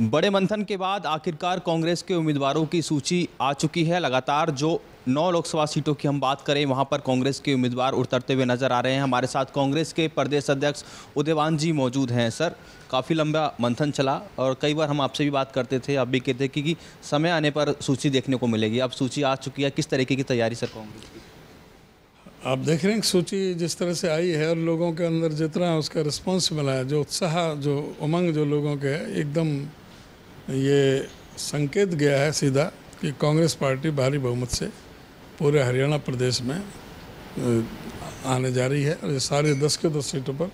बड़े मंथन के बाद आखिरकार कांग्रेस के उम्मीदवारों की सूची आ चुकी है। लगातार जो नौ लोकसभा सीटों की हम बात करें वहाँ पर कांग्रेस के उम्मीदवार उतरते हुए नज़र आ रहे हैं। हमारे साथ कांग्रेस के प्रदेश अध्यक्ष उदयवान जी मौजूद हैं सर। काफ़ी लंबा मंथन चला और कई बार हम आपसे भी बात करते थे। आप भी कहते कि, समय आने पर सूची देखने को मिलेगी। अब सूची आ चुकी है। किस तरीके की तैयारी सर कांग्रेस आप देख रहे हैं सूची जिस तरह से आई है और लोगों के अंदर जितना उसका रिस्पॉन्स मिला है जो उत्साह जो उमंग जो लोगों के एकदम ये संकेत गया है सीधा कि कांग्रेस पार्टी भारी बहुमत से पूरे हरियाणा प्रदेश में आने जा रही है। और ये सारे दस के दस सीटों पर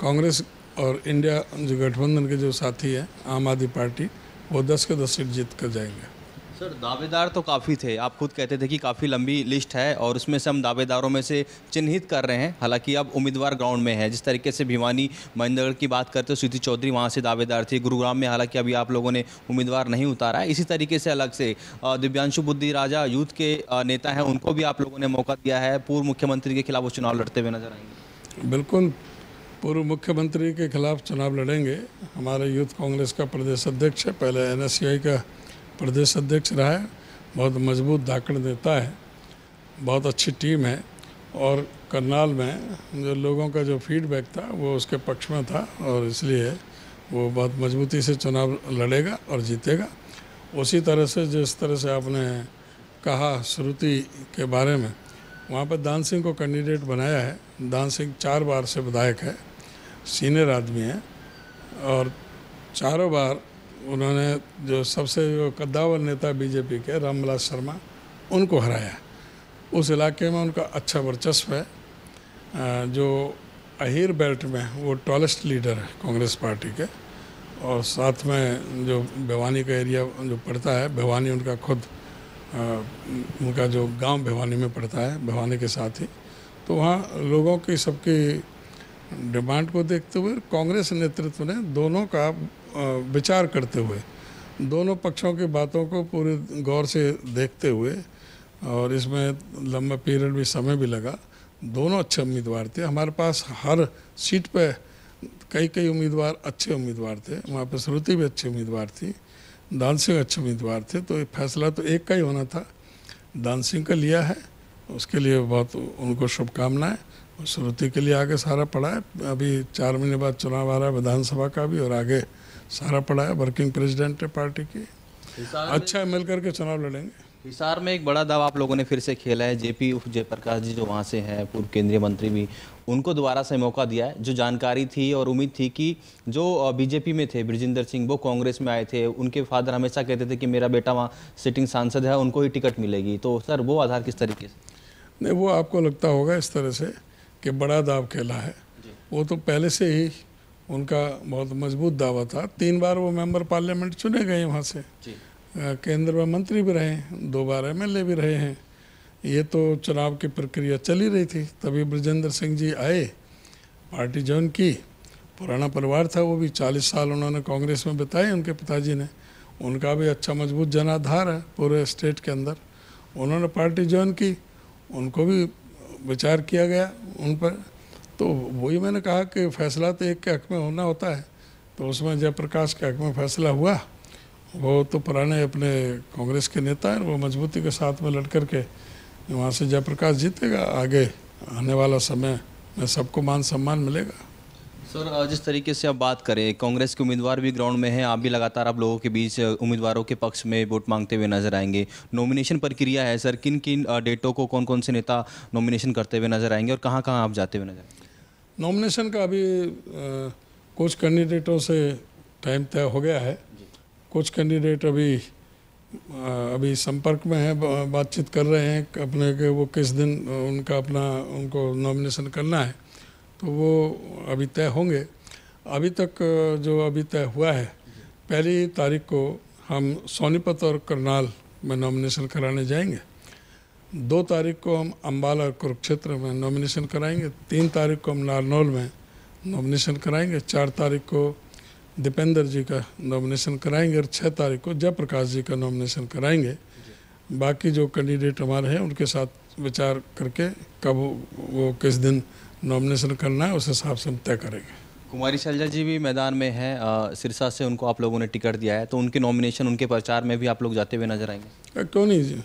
कांग्रेस और इंडिया जो गठबंधन के जो साथी हैं, आम आदमी पार्टी, वो दस के दस सीट जीत कर जाएँगे। सर, दावेदार तो काफ़ी थे। आप खुद कहते थे कि काफ़ी लंबी लिस्ट है और उसमें से हम दावेदारों में से चिन्हित कर रहे हैं। हालाँकि अब उम्मीदवार ग्राउंड में है। जिस तरीके से भिवानी महेंद्रगढ़ की बात करते हो स्वीति चौधरी वहाँ से दावेदार थी। गुरुग्राम में हालाँकि अभी आप लोगों ने उम्मीदवार नहीं उतारा। है इसी तरीके से अलग से दिव्यांशु बुद्धि राजा यूथ के नेता हैं, उनको भी आप लोगों ने मौका दिया है। पूर्व मुख्यमंत्री के खिलाफ वो चुनाव लड़ते हुए नज़र आएँगे। बिल्कुल, पूर्व मुख्यमंत्री के खिलाफ चुनाव लड़ेंगे। हमारे यूथ कांग्रेस का प्रदेश अध्यक्ष है, पहले एन का प्रदेश अध्यक्ष रहा है, बहुत मज़बूत धाकड़ देता है, बहुत अच्छी टीम है और करनाल में जो लोगों का जो फीडबैक था, वो उसके पक्ष में था और इसलिए वो बहुत मजबूती से चुनाव लड़ेगा और जीतेगा। उसी तरह से जिस तरह से आपने कहा श्रुति के बारे में, वहाँ पर दान सिंह को कैंडिडेट बनाया है। दान सिंह चार बार से विधायक है सीनियर आदमी है और चारों बार उन्होंने जो सबसे जो कद्दावर नेता बीजेपी के, रामविलास शर्मा, उनको हराया। उस इलाके में उनका अच्छा वर्चस्व है। जो अहीर बेल्ट में वो टॉलेस्ट लीडर है कांग्रेस पार्टी के। और साथ में जो भिवानी का एरिया जो पड़ता है, भिवानी उनका खुद उनका जो गाँव भिवानी में पड़ता है, भिवानी के साथ ही। तो वहाँ लोगों की सबकी डिमांड को देखते हुए कांग्रेस नेतृत्व ने दोनों का विचार करते हुए, दोनों पक्षों की बातों को पूरे गौर से देखते हुए और इसमें लंबा पीरियड भी समय भी लगा, दोनों अच्छे उम्मीदवार थे। हमारे पास हर सीट पे कई कई उम्मीदवार अच्छे उम्मीदवार थे। वहाँ पर श्रुति भी अच्छी उम्मीदवार थी, दान सिंह अच्छे उम्मीदवार थे तो फैसला तो एक का ही होना था। दान सिंह का लिया है, उसके लिए बहुत उनको शुभकामनाएँ, और श्रुति के लिए आगे सारा पड़ा है। अभी चार महीने बाद चुनाव आ रहा है, विधानसभा का भी, और आगे सारा पड़ा है वर्किंग प्रेसिडेंट है पार्टी की। अच्छा मिल करके चुनाव लड़ेंगे। हिसार में एक बड़ा दाव आप लोगों ने फिर से खेला है जेपी उप जयप्रकाश जी जो वहाँ से हैं पूर्व केंद्रीय मंत्री भी उनको दोबारा से मौका दिया है जो जानकारी थी और उम्मीद थी कि जो बीजेपी में थे ब्रजिंदर सिंह वो कांग्रेस में आए थे उनके फादर हमेशा कहते थे कि मेरा बेटा वहाँ सिटिंग सांसद है उनको ही टिकट मिलेगी। तो सर वो आधार किस तरीके से? नहीं वो आपको लगता होगा इस तरह से कि बड़ा दाव खेला है। वो तो पहले से ही उनका बहुत मज़बूत दावा था। तीन बार वो मेंबर पार्लियामेंट चुने गए वहाँ से। केंद्र में मंत्री भी रहे दो बार एमएलए भी रहे हैं। ये तो चुनाव की प्रक्रिया चली रही थी। तभी ब्रजेंद्र सिंह जी आए पार्टी ज्वाइन की। पुराना परिवार था वो भी चालीस साल उन्होंने कांग्रेस में बिताए उनके पिताजी ने। उनका भी अच्छा मज़बूत जनाधार है पूरे स्टेट के अंदर। उन्होंने पार्टी ज्वाइन की उनको भी विचार किया गया उन पर। तो वही मैंने कहा कि फैसला तो एक के हक में होना होता है। तो उसमें जयप्रकाश के हक में फैसला हुआ। वो तो पुराने अपने कांग्रेस के नेता हैं वो मजबूती के साथ में लड़ कर के वहाँ से जयप्रकाश जीतेगा। आगे आने वाला समय में सबको मान सम्मान मिलेगा। सर जिस तरीके से आप बात करें, कांग्रेस के उम्मीदवार भी ग्राउंड में हैं, आप भी लगातार आप लोगों के बीच उम्मीदवारों के पक्ष में वोट मांगते हुए नज़र आएँगे। नॉमिनेशन प्रक्रिया है, सर किन किन डेटों को कौन कौन से नेता नॉमिनेशन करते हुए नज़र आएँगे और कहाँ कहाँ आप जाते हुए नज़र नॉमिनेशन का अभी कुछ कैंडिडेटों से टाइम तय हो गया है। कुछ कैंडिडेट अभी अभी संपर्क में है बातचीत कर रहे हैं अपने के वो किस दिन उनका अपना उनको नॉमिनेशन करना है। तो वो अभी तय होंगे। अभी तक जो अभी तय हुआ है पहली तारीख को हम सोनीपत और करनाल में नॉमिनेशन कराने जाएँगे। दो तारीख को हम अम्बाला और कुरुक्षेत्र में नॉमिनेशन कराएँगे तीन तारीख को हम नारनौल में नॉमिनेशन कराएँगे चार तारीख को दीपेंद्र जी का नॉमिनेशन कराएँगे और छः तारीख को जयप्रकाश जी का नॉमिनेशन कराएँगे। बाकी जो कैंडिडेट हमारे हैं उनके साथ विचार करके कब वो किस दिन नॉमिनेशन करना है उस हिसाब से हम तय करेंगे। कुमारी शैलजा जी भी मैदान में है सिरसा से उनको आप लोगों ने टिकट दिया है तो उनके नॉमिनेशन उनके प्रचार में भी आप लोग जाते हुए नज़र आएँगे? क्यों नहीं जी?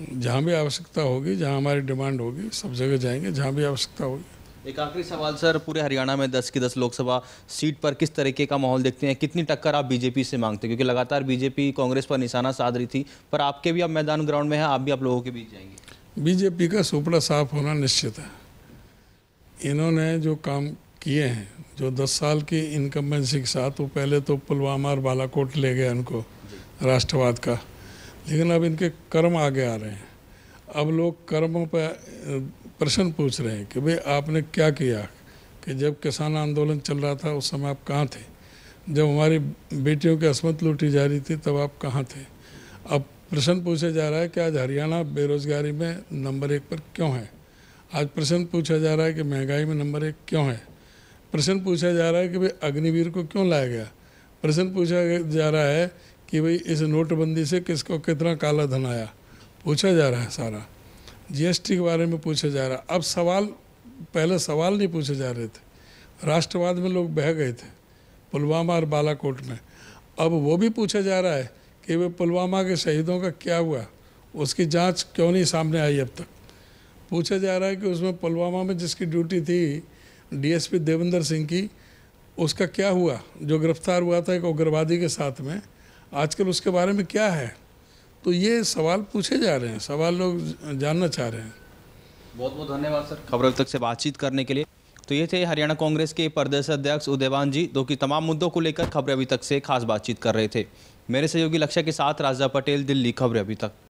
जहाँ भी आवश्यकता होगी जहाँ हमारी डिमांड होगी सब जगह जाएँगे जहाँ भी आवश्यकता होगी। एक आखिरी सवाल सर पूरे हरियाणा में 10 की 10 लोकसभा सीट पर किस तरीके का माहौल देखते हैं? कितनी टक्कर आप बीजेपी से मांगते हैं? क्योंकि लगातार बीजेपी कांग्रेस पर निशाना साध रही थी पर आपके भी अब मैदान ग्राउंड में है आप भी आप लोगों के बीच जाएँगे। बीजेपी का सुपड़ा साफ़ होना निश्चित है। इन्होंने जो काम किए हैं जो 10 साल की इनकम्बेंसी के साथ वो पहले तो पुलवामा और बालाकोट ले गए उनको राष्ट्रवाद का। लेकिन अब इनके कर्म आगे आ रहे हैं। अब लोग कर्मों पर प्रश्न पूछ रहे हैं कि भाई आपने क्या किया कि जब किसान आंदोलन चल रहा था उस समय आप कहाँ थे? जब हमारी बेटियों की असमत लूटी जा रही थी तब आप कहाँ थे? अब प्रश्न पूछा जा रहा है कि आज हरियाणा बेरोजगारी में नंबर एक पर क्यों है? आज प्रश्न पूछा जा रहा है कि महँगाई में नंबर एक क्यों है? प्रश्न पूछा जा रहा है कि भाई अग्निवीर को क्यों लाया गया? प्रश्न पूछा जा रहा है कि भाई, इस नोटबंदी से किसको कितना काला धन आया? पूछा जा रहा है सारा। जीएसटी के बारे में पूछा जा रहा। अब सवाल, पहले सवाल नहीं पूछे जा रहे थे। राष्ट्रवाद में लोग बह गए थे, पुलवामा और बालाकोट में। अब वो भी पूछा जा रहा है कि वे पुलवामा के शहीदों का क्या हुआ? उसकी जाँच क्यों नहीं सामने आई अब तक? पूछा जा रहा है कि उसमें पुलवामा में जिसकी ड्यूटी थी डीएसपी देवेंद्र सिंह की, उसका क्या हुआ? जो गिरफ़्तार हुआ था एक उग्रवादी के साथ में आजकल उसके बारे में क्या है? तो ये सवाल पूछे जा रहे हैं। सवाल लोग जानना चाह रहे हैं। बहुत बहुत धन्यवाद सर। खबर तक से बातचीत करने के लिए। तो ये थे हरियाणा कांग्रेस के प्रदेश अध्यक्ष उदयवान जी जो कि तमाम मुद्दों को लेकर खबरें अभी तक से खास बातचीत कर रहे थे। मेरे सहयोगी लक्ष्य के साथ राजा पटेल दिल्ली। खबरें अभी तक।